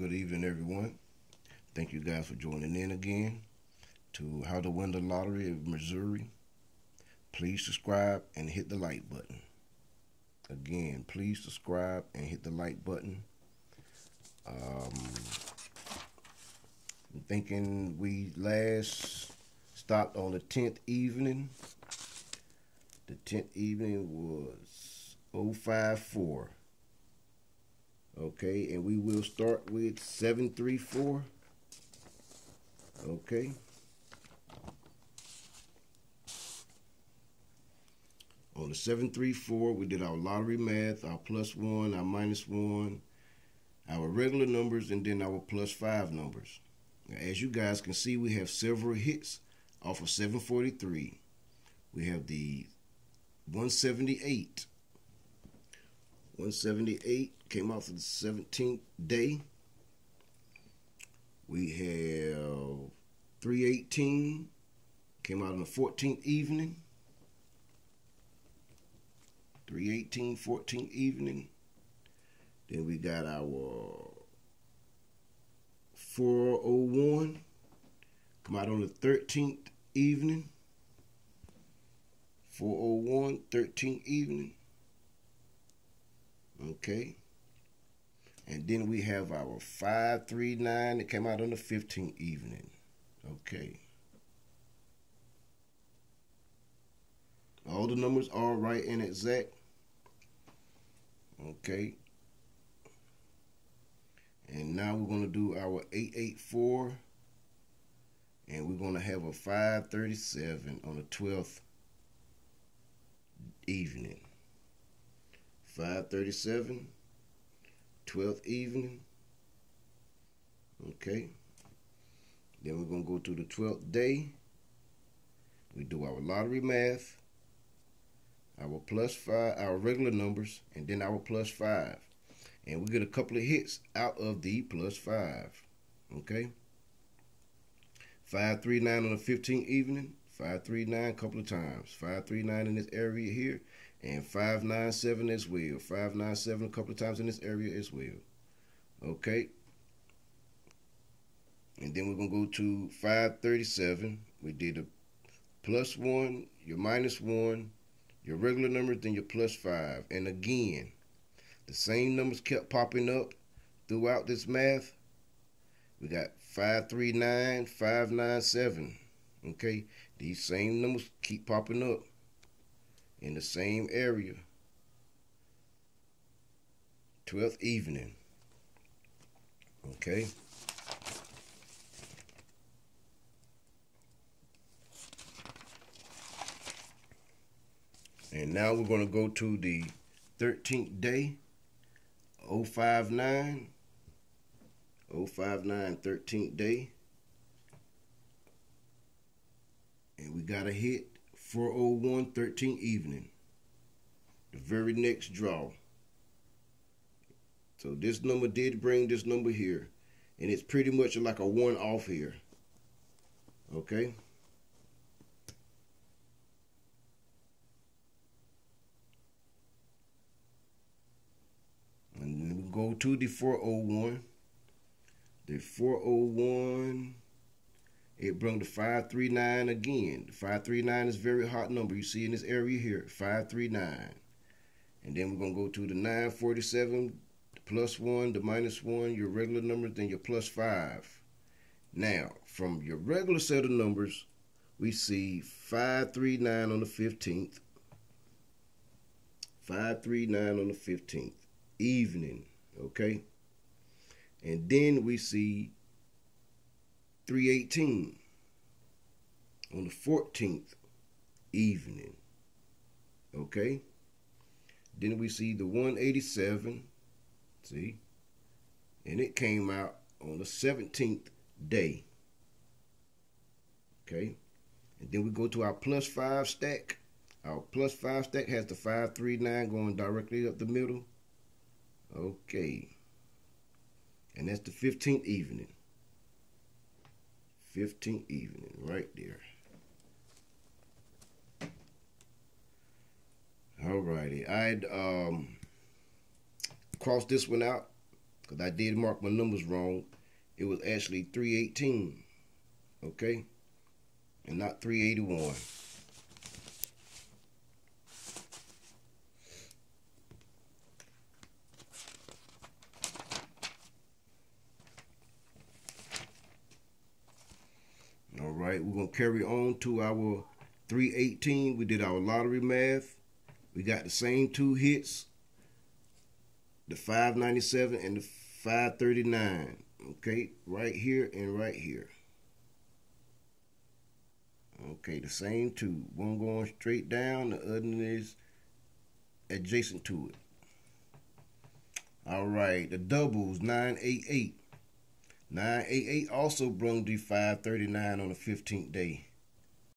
Good evening, everyone. Thank you guys for joining in again to How to Win the Lottery of Missouri. Please subscribe and hit the like button. Again, please subscribe and hit the like button. Um, I'm thinking we last stopped on the 10th evening. The 10th evening was 054. Okay, and we will start with 734. Okay. On the 734, we did our lottery math, our plus one, our minus one, our regular numbers, and then our plus five numbers. Now, as you guys can see, we have several hits off of 743. We have the 178. 178 came out for the 17th day. We have 318 came out on the 14th evening. 318 14th evening. Then we got our 401 come out on the 13th evening. 401 13th evening. Okay. And then we have our 539 that came out on the 15th evening. Okay. All the numbers are right and exact. Okay. And now we're going to do our 884. And we're going to have a 537 on the 12th evening. 537, 12th evening. Okay. Then we're going to go to the 12th day. We do our lottery math, our plus five, our regular numbers, and then our plus five. And we get a couple of hits out of the plus five. Okay. 539 on the 15th evening. 539 a couple of times. 539 in this area here and 597 as well. 597 a couple of times in this area as well. Okay. And then we're going to go to 537. We did a plus 1, your minus 1, your regular numbers, then your plus 5. And again, the same numbers kept popping up throughout this math. We got 539, 597. Okay. These same numbers keep popping up in the same area. 12th evening. Okay. And now we're going to go to the 13th day, 059, 059, 13th day. And we got a hit 401 13 evening. The very next draw. So this number did bring this number here. And it's pretty much like a one off here. Okay. And then we go to the 401. The 401 it brought the 539 again. The 539 is very hot number. You see in this area here, 539. And then we're going to go to the 947, the plus 1, the minus 1, your regular numbers, then your plus 5. Now, from your regular set of numbers, we see 539 on the 15th. 539 on the 15th. Evening, okay? And then we see 318 on the 14th evening. Okay? Then we see the 187. See? And it came out on the 17th day. Okay? And then we go to our plus 5 stack. Our plus 5 stack has the 539 going directly up the middle. Okay. And that's the 15th evening. 15th evening, right there. Alrighty, I'd um, cross this one out because I did mark my numbers wrong. It was actually 318, okay, and not 381. Right, we're going to carry on to our 318. We did our lottery math. We got the same two hits, the 597 and the 539. Okay, right here and right here. Okay, the same two. One going straight down, the other is adjacent to it. All right, the doubles 988. 988 also brung the 539 on the 15th day.